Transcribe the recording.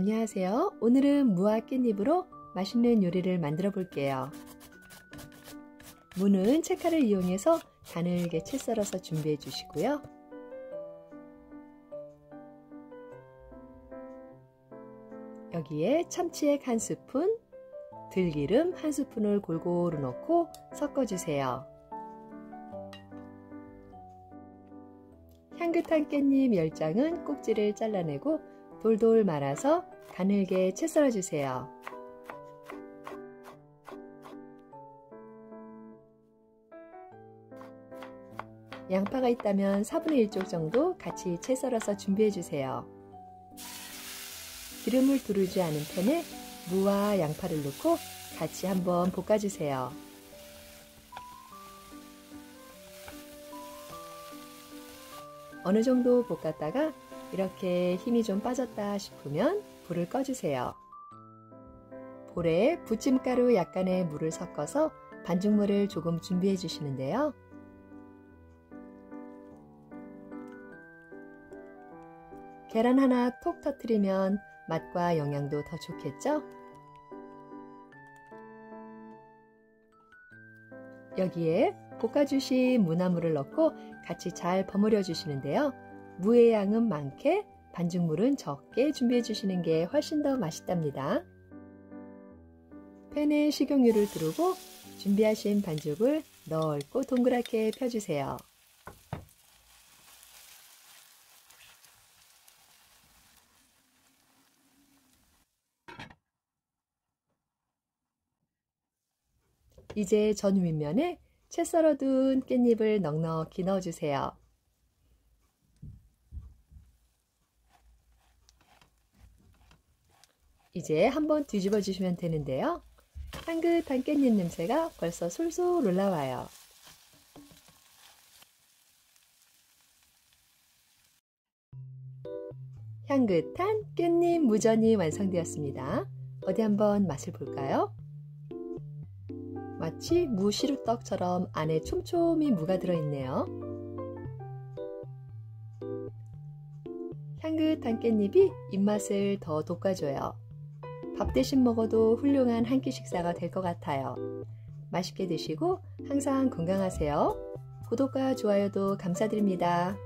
안녕하세요. 오늘은 무와 깻잎으로 맛있는 요리를 만들어 볼게요. 무는 채칼을 이용해서 가늘게 채 썰어서 준비해 주시고요. 여기에 참치액 한 스푼, 들기름 한 스푼을 골고루 넣고 섞어주세요. 향긋한 깻잎 10장은 꼭지를 잘라내고 돌돌 말아서 가늘게 채 썰어주세요. 양파가 있다면 4분의 1쪽 정도 같이 채 썰어서 준비해주세요. 기름을 두르지 않은 팬에 무와 양파를 넣고 같이 한번 볶아주세요. 어느 정도 볶았다가 이렇게 힘이 좀 빠졌다 싶으면 불을 꺼주세요. 볼에 부침가루 약간의 물을 섞어서 반죽물을 조금 준비해 주시는데요. 계란 하나 톡 터트리면 맛과 영양도 더 좋겠죠? 여기에 볶아주신 무나물을 넣고 같이 잘 버무려 주시는데요. 무의 양은 많게 반죽물은 적게 준비해 주시는 게 훨씬 더 맛있답니다. 팬에 식용유를 두르고 준비하신 반죽을 넓고 동그랗게 펴주세요. 이제 전 윗면에 채 썰어둔 깻잎을 넉넉히 넣어주세요. 이제 한번 뒤집어 주시면 되는데요. 향긋한 깻잎 냄새가 벌써 솔솔 올라와요. 향긋한 깻잎 무전이 완성되었습니다. 어디 한번 맛을 볼까요? 마치 무시루떡처럼 안에 촘촘히 무가 들어있네요. 향긋한 깻잎이 입맛을 더 돋궈줘요. 밥 대신 먹어도 훌륭한 한 끼 식사가 될 것 같아요. 맛있게 드시고 항상 건강하세요. 구독과 좋아요도 감사드립니다.